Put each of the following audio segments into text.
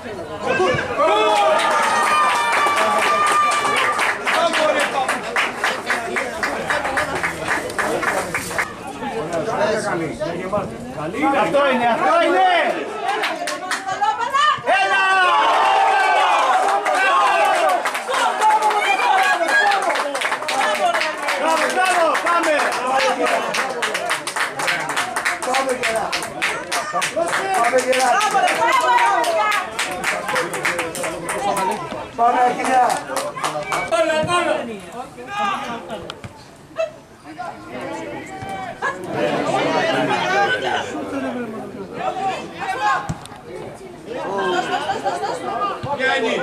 Αυτό είναι, αυτό είναι! Έλα! Μπράβο, μπράβο, πάμε! Πάμε γερά! Πάμε γερά! Bola tiga. Bola bola. Yani.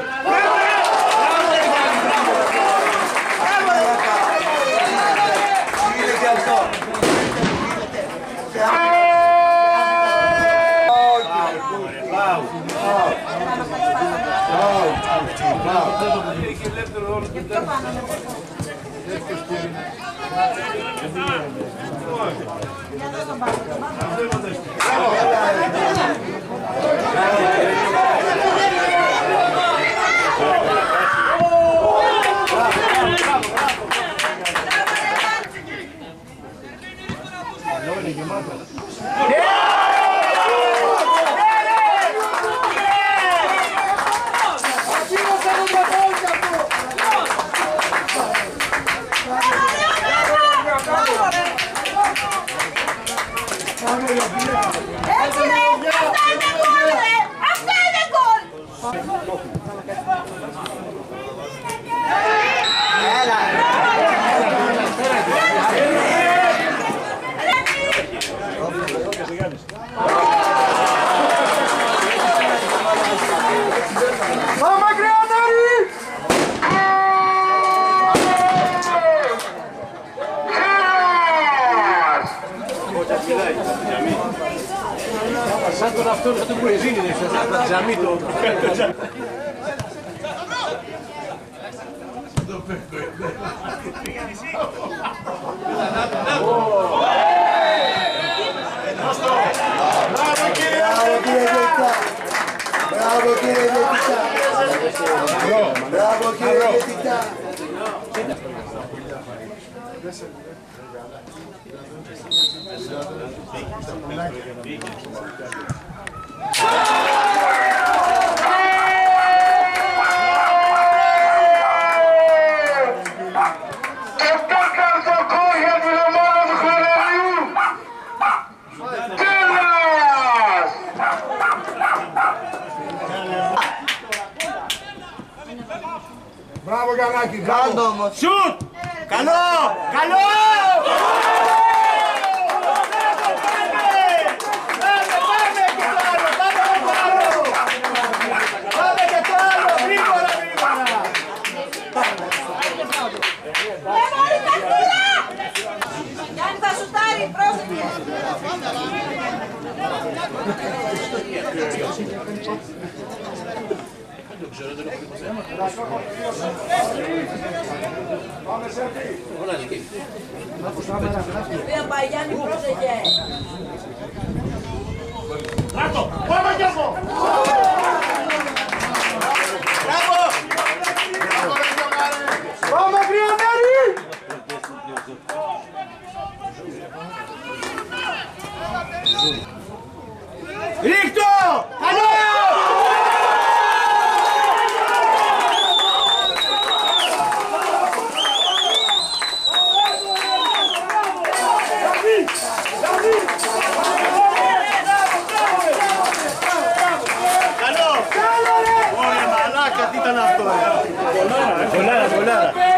Wow. Γκολ. Πάμε τον αυτό, σαν τον Κουεζίνη, σαν τον τζαμί το. Μπράβο κύριε Διετητά! Μπράβο κύριε Διετητά! Μπράβο κύριε Διετητά! Μπράβο Γιαννάκη, μπράβο! Σουτ! Καλό! Καλό! Ε, μόλι τα φύλλα. Γιάννη θα σουτάρει, πρόσεχε. Βία πάει Γιάννη, πρόσεχε. Πάμε Κρυανάρη! Ρίχτω! Καλό! Καλό! Ωραία μαλάκα, τι Colada, colada.